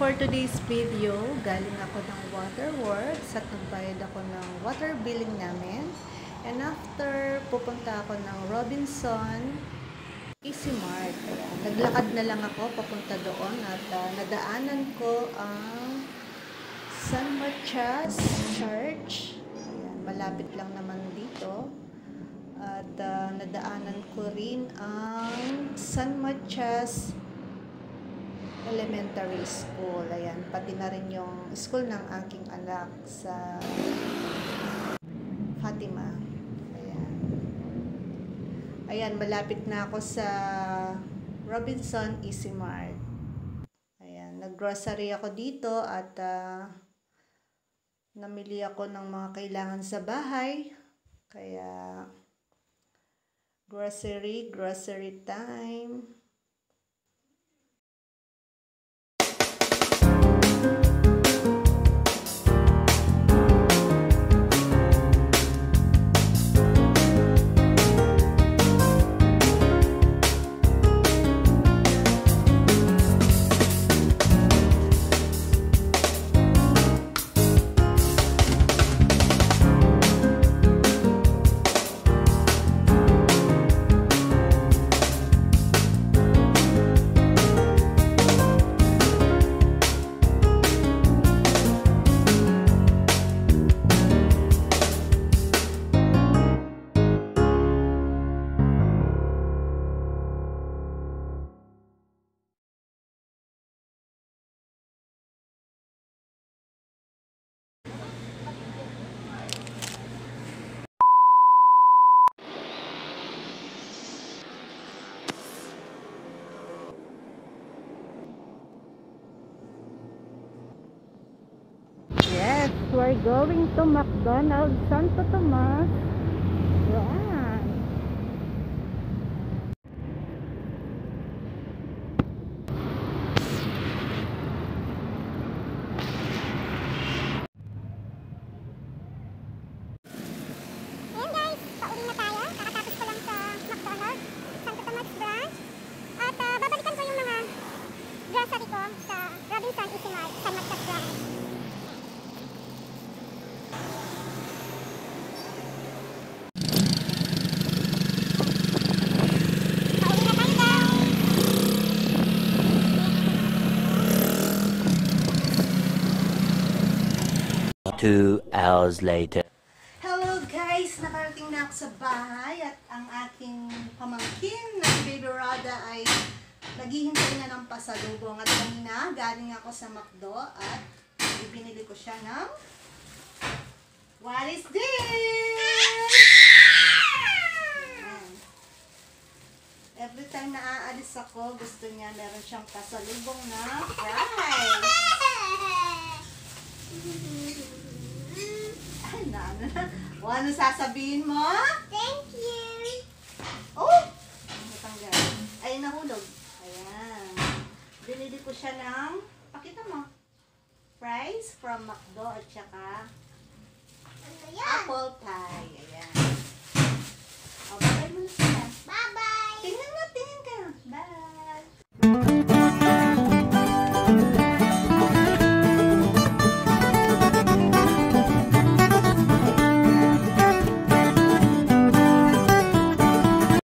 For today's video, galing ako ng Waterworks at nagbayad ako ng water billing namin. And after, pupunta ako ng Robinson Easy Mart. Naglakad na lang ako papunta doon at ah, nadaanan ko ang San Matias Church. Ayan, malapit lang naman dito. At ah, nadaanan ko rin ang San Matias Elementary School. Ayan, pati na rin yung school ng aking anak sa Fatima. Ayan. Ayan, malapit na ako sa Robinson Easy Mart. Ayan, naggrocery ako dito at ah, namili ako ng mga kailangan sa bahay. Kaya, grocery, grocery time. We're going to McDonald's Santo Tomas. Yan. Ayan guys, pauwi na tayo. Kakatapos ko lang sa McDonald's, Santo Tomas branch. At ah, babalikan ko yung mga grocery ko sa Robinson Easy Mart, San Marcos branch. Pauwi na tayo guys. Two hours later. Hello guys! Nakarating na ako sa bahay at ang aking pamangkin na Baby Rada ay naghihintay na ng pasalubong. At kanina, galing ako sa McDo at ibinili ko siya ng What is this? Every time na aalis ako, gusto niya meron siyang pasalubong na fries. o, ano sasabihin mo? Thank you. Oh! Ay, nahulog. Ayan. Binili ko siya ng, pakita mo, fries from McDo at saka ano apple pie. Ayan. Oh, o, bagay mo na siya.